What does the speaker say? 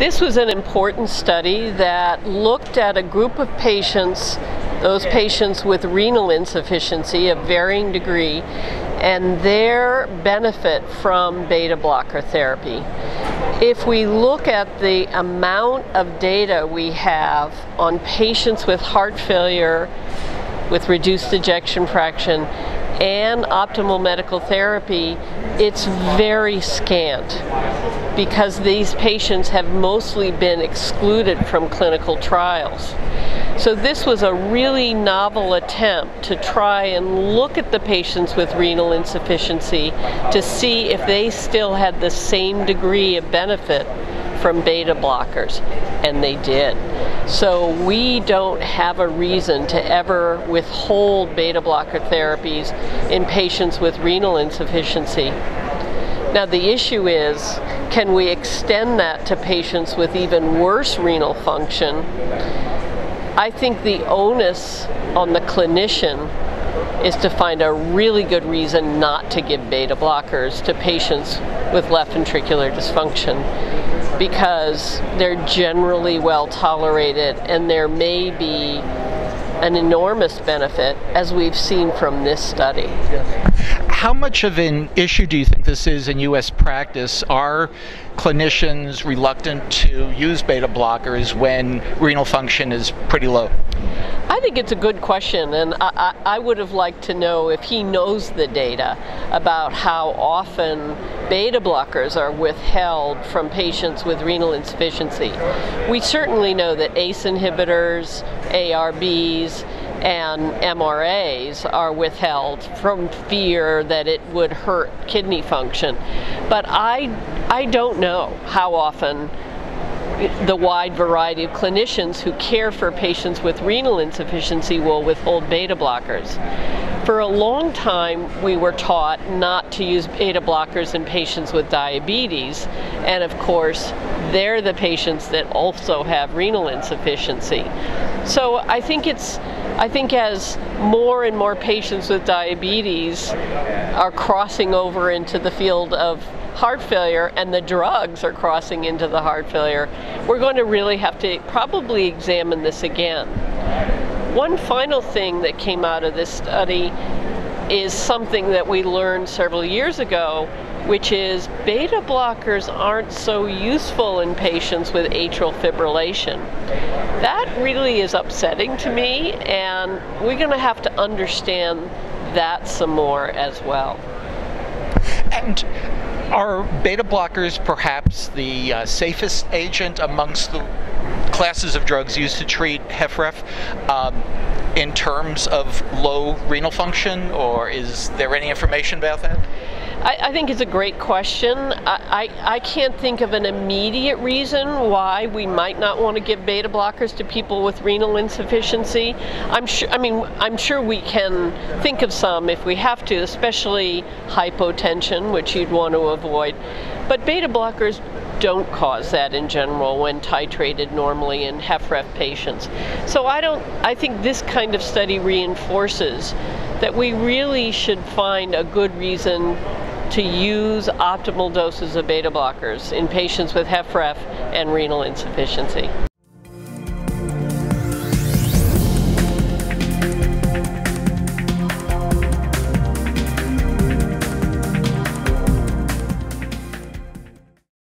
This was an important study that looked at a group of patients, those patients with renal insufficiency of varying degree, and their benefit from beta blocker therapy. If we look at the amount of data we have on patients with heart failure with reduced ejection fraction and optimal medical therapy, it's very scant because these patients have mostly been excluded from clinical trials. So this was a really novel attempt to try and look at the patients with renal insufficiency to see if they still had the same degree of benefit from beta blockers, and they did. So we don't have a reason to ever withhold beta blocker therapies in patients with renal insufficiency. Now the issue is, can we extend that to patients with even worse renal function? I think the onus on the clinician is to find a really good reason not to give beta blockers to patients with left ventricular dysfunction because they're generally well tolerated and there may be an enormous benefit as we've seen from this study. How much of an issue do you think this is in U.S. practice? Are clinicians reluctant to use beta blockers when renal function is pretty low? I think it's a good question, and I, I, I, would have liked to know if he knows the data about how often beta blockers are withheld from patients with renal insufficiency. We certainly know that ACE inhibitors, ARBs, and MRAs are withheld from fear that it would hurt kidney function. But I, I don't know how often the wide variety of clinicians who care for patients with renal insufficiency will withhold beta blockers. For a long time, we were taught not to use beta blockers in patients with diabetes, and of course, they're the patients that also have renal insufficiency. So I think it's I think as more and more patients with diabetes are crossing over into the field of heart failure and the drugs are crossing into the heart failure, we're going to really have to probably examine this again. One final thing that came out of this study is something that we learned several years ago, which is beta blockers aren't so useful in patients with atrial fibrillation. That really is upsetting to me, and we're going to have to understand that some more as well. And are beta blockers perhaps the uh, safest agent amongst the classes of drugs used to treat HFrEF um, in terms of low renal function, or is there any information about that? I, I, think it's a great question. I, I, I, can't think of an immediate reason why we might not want to give beta blockers to people with renal insufficiency. I'm sure. I mean, I'm sure we can think of some if we have to, especially hypotension, which you'd want to avoid. But beta blockers don't cause that in general when titrated normally in HFrEF patients. So I don't. I think this kind of study reinforces that we really should find a good reason to use optimal doses of beta blockers in patients with HFrEF and renal insufficiency.